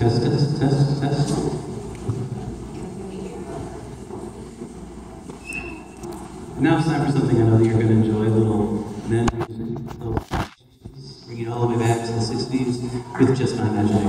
Test, test, test, test. Now it's time for something I know that you're going to enjoy, a little men, little bring it all the way back to the 60s with just my imagination.